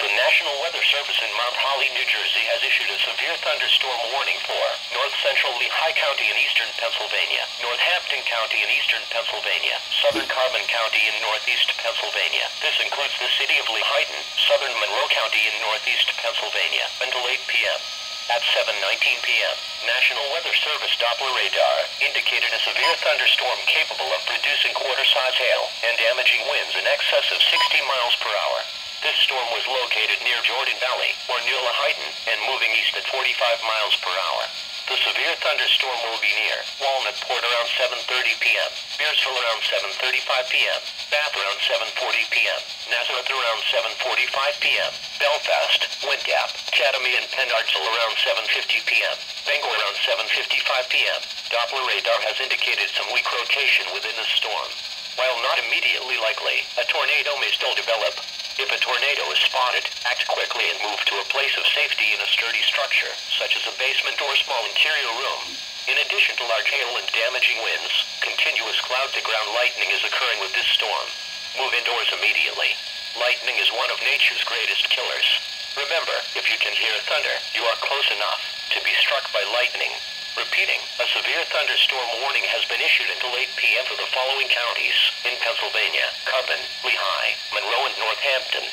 The National Weather Service in Mount Holly, New Jersey has issued a severe thunderstorm warning for north central Lehigh County in eastern Pennsylvania, Northampton County in eastern Pennsylvania, southern Carbon County in northeast Pennsylvania. This includes the city of Lehighton, southern Monroe County in northeast Pennsylvania, until 8 p.m. At 7.19 p.m., National Weather Service Doppler radar indicated a severe thunderstorm capable of producing quarter-size hail and damaging winds in excess of 60 miles per hour. This storm was located near Jordan Valley, or near Lehighton, and moving east at 45 miles per hour. The severe thunderstorm will be near Walnutport around 7.30 p.m., Bearsville around 7.35 p.m., Bath around 7.40 p.m., Nazareth around 7.45 p.m., Belfast, Wind Gap, Chatham and Pen Argyl around 7.50 p.m., Bangor around 7.55 p.m. Doppler radar has indicated some weak rotation within the storm. While not immediately likely, a tornado may still develop, tornado is spotted, act quickly and move to a place of safety in a sturdy structure, such as a basement or small interior room. In addition to large hail and damaging winds, continuous cloud-to-ground lightning is occurring with this storm. Move indoors immediately. Lightning is one of nature's greatest killers. Remember, if you can hear thunder, you are close enough to be struck by lightning. Repeating, a severe thunderstorm warning has been issued until 8 p.m. for the following counties in Pennsylvania, Carbon, Lehigh, Monroe, and Northampton.